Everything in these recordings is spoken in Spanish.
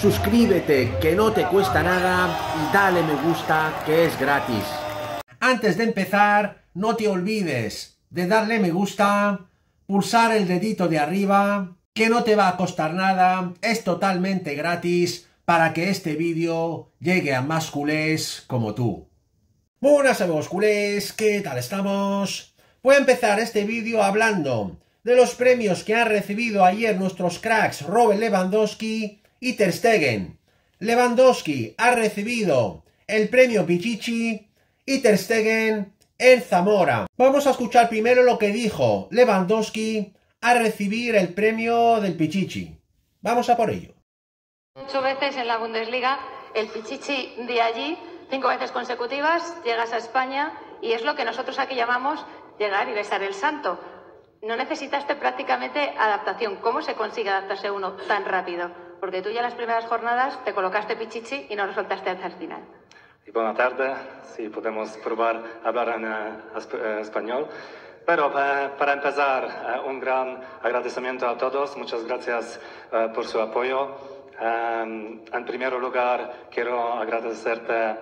suscríbete que no te cuesta nada y dale me gusta que es gratis. Antes de empezar, no te olvides de darle me gusta, pulsar el dedito de arriba, que no te va a costar nada, es totalmente gratis para que este vídeo llegue a más culés como tú. Buenas amigos culés, ¿qué tal estamos? Voy a empezar este vídeo hablando de los premios que han recibido ayer nuestros cracks Robert Lewandowski y Ter. Lewandowski ha recibido el premio Pichichi y Ter el Zamora. Vamos a escuchar primero lo que dijo Lewandowski a recibir el premio del Pichichi. Vamos a por ello. Ocho veces en la Bundesliga, el Pichichi de allí, cinco veces consecutivas, llegas a España y es lo que nosotros aquí llamamos llegar y besar el santo. No necesitaste prácticamente adaptación. ¿Cómo se consigue adaptarse uno tan rápido? Porque tú ya en las primeras jornadas te colocaste Pichichi y no lo soltaste hasta el final. Y buenas tardes, si podemos probar hablar en uh, español. Pero uh, para empezar, uh, un gran agradecimiento a todos. Muchas gracias por su apoyo. Um, en primer lugar, quiero agradecerte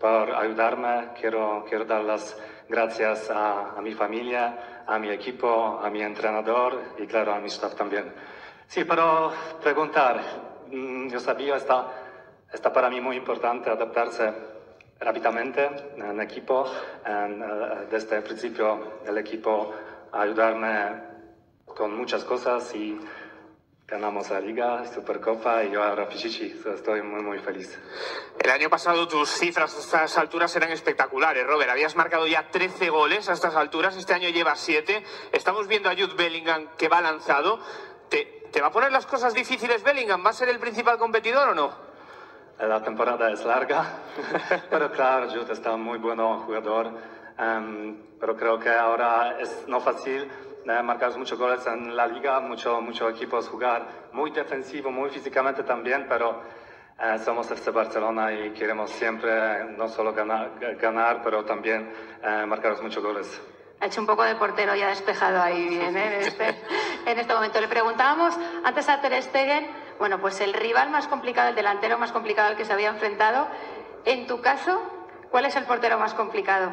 por ayudarme. Quiero, quiero dar las gracias a, a mi familia, a mi equipo, a mi entrenador y claro a mi staff también. Sí, pero preguntar, mm, yo sabía, está, está para mí muy importante adaptarse rápidamente en equipo, en, uh, desde el principio el equipo ayudarme con muchas cosas y ganamos la Liga, Supercopa y yo ahora Pichichi. Estoy muy, muy feliz. El año pasado tus cifras a estas alturas eran espectaculares, Robert. Habías marcado ya 13 goles a estas alturas, este año llevas 7. Estamos viendo a Jude Bellingham que va lanzado. ¿Te, ¿Te va a poner las cosas difíciles Bellingham? ¿Va a ser el principal competidor o no? La temporada es larga, pero claro, Jude está muy bueno jugador. Um, pero creo que ahora es no fácil eh, marcar muchos goles en la liga, muchos mucho equipos jugar muy defensivo, muy físicamente también, pero eh, somos FC Barcelona y queremos siempre no solo ganar, ganar pero también eh, marcar muchos goles. Ha hecho un poco de portero ya despejado ahí bien, ¿eh? en, este, en este momento. Le preguntábamos antes a Ter Stegen, bueno, pues el rival más complicado, el delantero más complicado al que se había enfrentado. En tu caso, ¿cuál es el portero más complicado?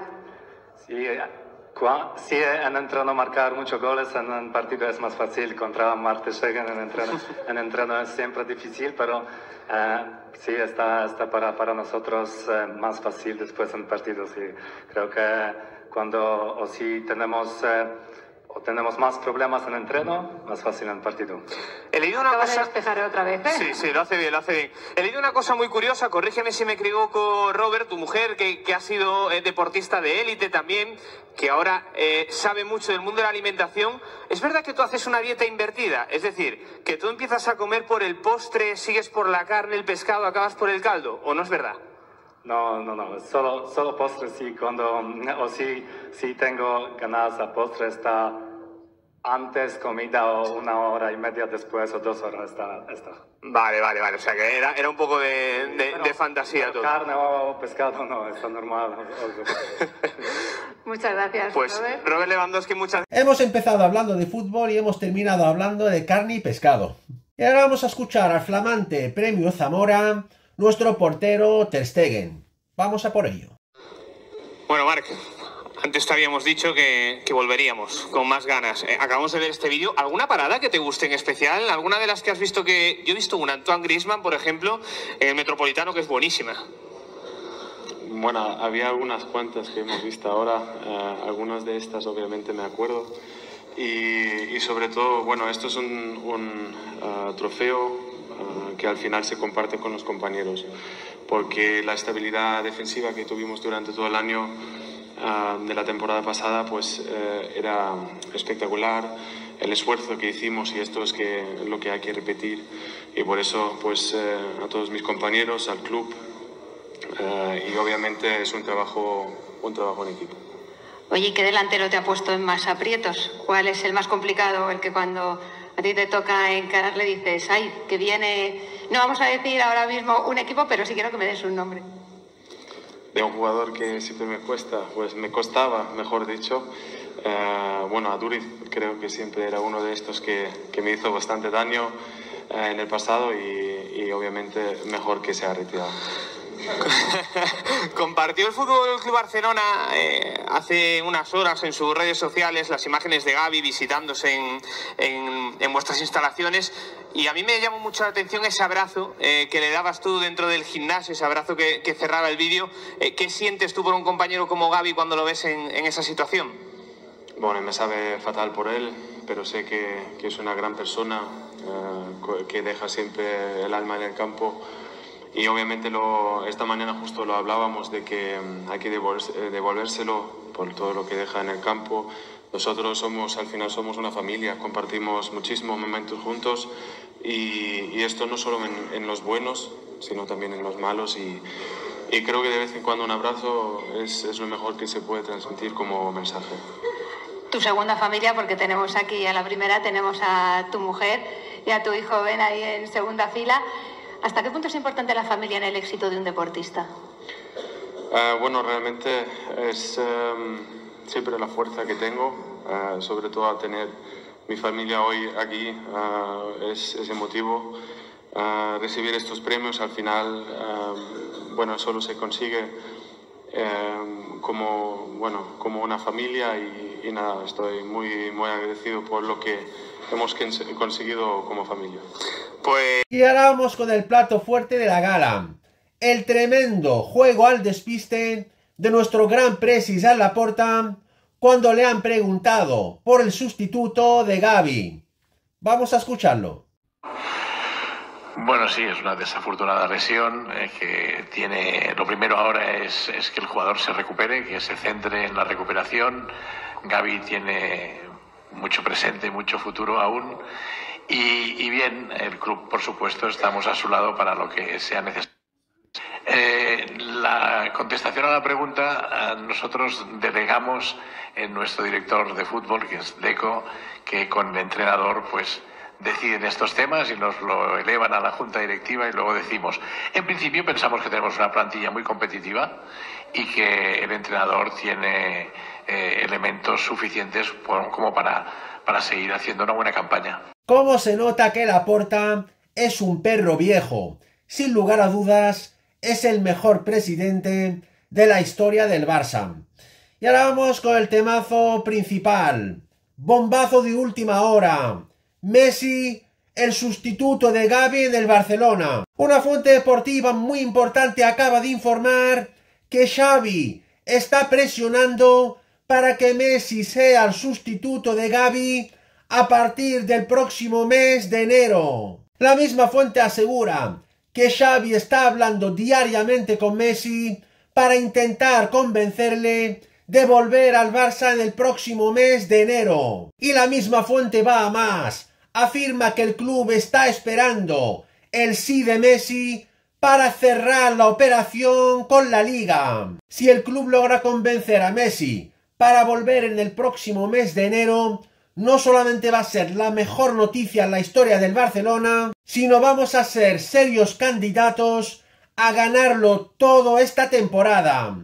Sí, Sí, en entreno marcar muchos goles, en un partido es más fácil, contra Marte Stegen en entreno, en entreno es siempre difícil, pero eh, sí, está, está para, para nosotros eh, más fácil después en partidos y creo que cuando o si tenemos... Eh, o tenemos más problemas en entreno, más fácil en partido. He leído una cosa... despejar otra vez, ¿eh? Sí, sí, lo hace bien, lo hace bien. He leído una cosa muy curiosa, corrígeme si me equivoco, Robert, tu mujer, que, que ha sido eh, deportista de élite también, que ahora eh, sabe mucho del mundo de la alimentación. ¿Es verdad que tú haces una dieta invertida? Es decir, que tú empiezas a comer por el postre, sigues por la carne, el pescado, acabas por el caldo, ¿o no es verdad? No, no, no, solo, solo postre sí, cuando, o sí, sí tengo ganas a postre, está antes comida o una hora y media después o dos horas está. está. Vale, vale, vale. O sea que era, era un poco de, de, pero, de fantasía todo. Carne o pescado no, está normal. muchas gracias. Pues Robert. Robert Lewandowski, muchas Hemos empezado hablando de fútbol y hemos terminado hablando de carne y pescado. Y ahora vamos a escuchar al flamante Premio Zamora, nuestro portero Ter Stegen. Vamos a por ello. Bueno, Marc, antes te habíamos dicho que, que volveríamos con más ganas. Eh, acabamos de ver este vídeo. ¿Alguna parada que te guste en especial? ¿Alguna de las que has visto que... Yo he visto una, Antoine Griezmann, por ejemplo, en el Metropolitano, que es buenísima. Bueno, había algunas cuantas que hemos visto ahora. Eh, algunas de estas obviamente me acuerdo. Y, y sobre todo, bueno, esto es un, un uh, trofeo uh, que al final se comparte con los compañeros. Porque la estabilidad defensiva que tuvimos durante todo el año uh, de la temporada pasada pues eh, era espectacular el esfuerzo que hicimos y esto es que, lo que hay que repetir y por eso pues eh, a todos mis compañeros, al club eh, y obviamente es un trabajo, un trabajo en equipo. Oye, ¿y ¿qué delantero te ha puesto en más aprietos? ¿Cuál es el más complicado? El que cuando a ti te toca encarar le dices, ay, que viene, no vamos a decir ahora mismo un equipo, pero sí quiero que me des un nombre. de un jugador que siempre me cuesta, pues me costaba, mejor dicho. Eh, bueno, a Duriz creo que siempre era uno de estos que, que me hizo bastante daño eh, en el pasado y, y obviamente mejor que sea retirado. Compartió el Fútbol Club Barcelona eh, hace unas horas en sus redes sociales las imágenes de Gaby visitándose en, vuestras instalaciones y a mí me llamó mucho la atención ese abrazo eh, que le dabas tú dentro del gimnasio, ese abrazo que, cerraba el vídeo. Eh, ¿Qué sientes tú por un compañero como Gaby cuando lo ves en, esa situación? Bueno, me sabe fatal por él, pero sé que, que es una gran persona, que deja siempre el alma en el campo y obviamente lo, esta mañana justo lo hablábamos de que mm, hay que eh, devolvérselo por todo lo que deja en el campo. Nosotros somos, al final somos una familia, compartimos muchísimos momentos juntos y, esto no solo en, los buenos, sino también en los malos y, y, creo que de vez en cuando un abrazo es, es lo mejor que se puede transmitir como mensaje. Tu segunda familia, porque tenemos aquí a la primera, tenemos a tu mujer y a tu hijo Ben ahí en segunda fila. ¿Hasta qué punto es importante la familia en el éxito de un deportista? Ah, bueno, realmente es em, siempre la fuerza que tengo, ah, sobre todo al tener mi familia hoy aquí, ah, es, es, emotivo. recibir estos premios al final, bueno, solo se consigue em, como, bueno, como una familia y, y, nada, estoy muy, muy agradecido por lo que hemos conseguido como familia. Pues... Y ahora vamos con el plato fuerte de la gala. El tremendo juego al despiste de nuestro gran presis a la porta cuando le han preguntado por el sustituto de Gaby. Vamos a escucharlo. Bueno, sí, es una desafortunada lesión eh, que tiene. Lo primero ahora es, es, que el jugador se recupere, que se centre en la recuperación. Gaby tiene mucho presente mucho futuro aún. Y, bien, el club, por supuesto, estamos a su lado para lo que sea necesario. Eh, la contestación a la pregunta, nosotros delegamos en nuestro director de fútbol, que es Deco, que con el entrenador, pues deciden estos temas y nos lo elevan a la junta directiva y luego decimos, en principio pensamos que tenemos una plantilla muy competitiva y que el entrenador tiene eh, elementos suficientes como para, para seguir haciendo una buena campaña. ¿Cómo se nota que Laporta es un perro viejo? Sin lugar a dudas, es el mejor presidente de la historia del Barça. Y ahora vamos con el temazo principal. Bombazo de última hora. Messi, el sustituto de Gaby en el Barcelona. Una fuente deportiva muy importante acaba de informar que Xavi está presionando para que Messi sea el sustituto de Gaby a partir del próximo mes de enero. La misma fuente asegura que Xavi está hablando diariamente con Messi para intentar convencerle de volver al Barça en el próximo mes de enero. Y la misma fuente va a más. Afirma que el club está esperando el sí de Messi para cerrar la operación con la liga. Si el club logra convencer a Messi para volver en el próximo mes de enero, no solamente va a ser la mejor noticia en la historia del Barcelona, sino vamos a ser serios candidatos a ganarlo todo esta temporada.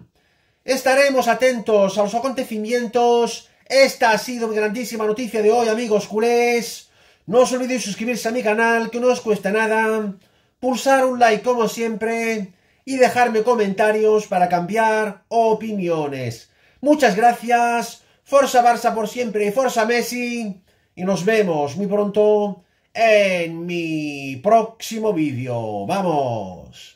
Estaremos atentos a los acontecimientos. Esta ha sido mi grandísima noticia de hoy, amigos culés. No os olvidéis suscribirse a mi canal, que no os cuesta nada. Pulsar un like como siempre y dejarme comentarios para cambiar opiniones. Muchas gracias. Forza Barça por siempre, Forza Messi. Y nos vemos muy pronto en mi próximo vídeo. ¡Vamos!